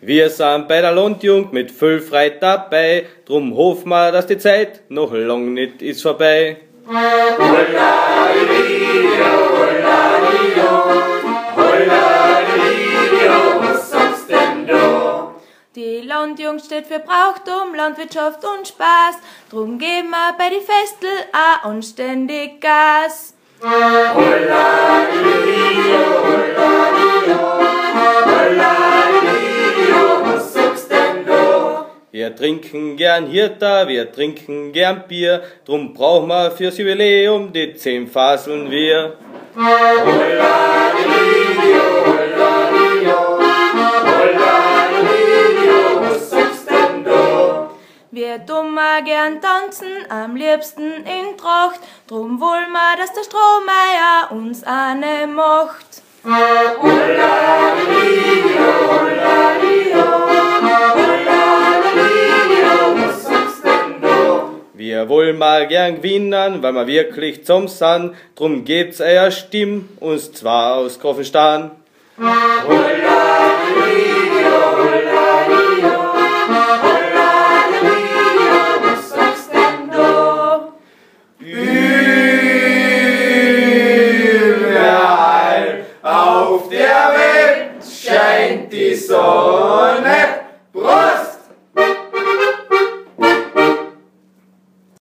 Wir sind bei der Landjugend mit Freude dabei, drum hoffen wir, dass die Zeit noch lang nicht ist vorbei. Die Landjugend steht für Brauchtum, Landwirtschaft und Spaß. Drum geben wir bei die Festel auch anständig Gas. Wir trinken gern Hirta, wir trinken gern Bier, drum brauchen wir fürs Jubiläum die zehn Faseln wir. Wir dummer gern tanzen, am liebsten in Tracht. Drum wollen wir, dass der Strohmeier uns eine macht. Wir wollen mal gern gewinnen, weil wir wirklich zum sind, drum gebt's eure Stimm, uns zwar aus Koffenstein. Holla, auf der Welt scheint die Sonne.